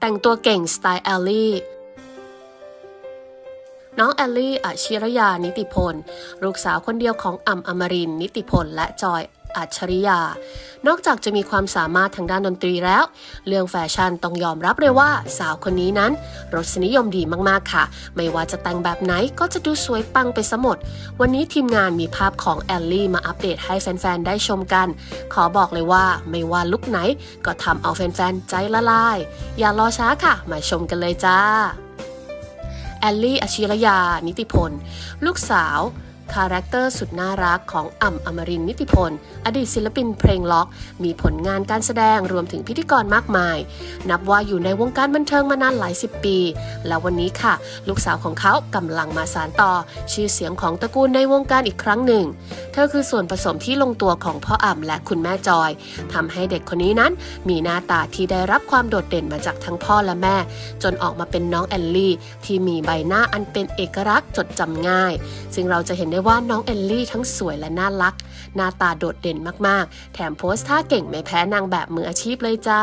แต่งตัวเก่งสไตล์แอลลี่ น้องแอลลี่อชิรยานิติพล ลูกสาวคนเดียวของอ่ำ อมรินทร์ นิติพลและจอย อัจฉริยา นอกจากจะมีความสามารถทางด้านดนตรีแล้ว เรื่องแฟชั่นต้องยอมรับเลยว่า สาวคนนี้นั้น รสนิยมดีมากๆค่ะ ไม่ว่าจะแต่งแบบไหนก็จะดูสวยปังไปซะหมด วันนี้ทีมงานมีภาพของแอลลี่มาอัปเดตให้แฟน ๆ ได้ชมกัน ขอบอกเลยว่าไม่ว่าลุคไหนก็ทำเอาแฟน ๆ ใจละลาย อย่ารอช้าค่ะ มาชมกันเลยจ้าแอลลี่อชิรยา นิติพล ลูกสาว คาแรคเตอร์สุดน่ารักของอ่ำอมรินทร์ นิติพล อดีตศิลปินเพลงร็อก มีผลงานการแสดงรวมถึงพิธีกรมากมาย นับว่าอยู่ในวงการบันเทิงมานานหลายสิบปี แล้ววันนี้ค่ะ ลูกสาวของเขากำลังมาสานต่อ ชื่อเสียงของตระกูลในวงการอีกครั้งหนึ่ง เธอคือส่วนผสมที่ลงตัวของพ่ออ่ำและคุณแม่จอยทำให้เด็กคนนี้นั้น มีหน้าตาที่ได้รับความโดดเด่นมาจากทั้งพ่อและแม่ จนออกมาเป็นน้องแอลลี่ที่มีใบหน้าอันเป็นเอกลักษณ์จดจำง่าย ซึ่งเราจะเห็นได้ได้ว่าน้องแอลลี่ทั้งสวยและน่ารัก หน้าตาโดดเด่นมากๆ แถมโพสท่าเก่งไม่แพ้นางแบบมืออาชีพเลยจ้า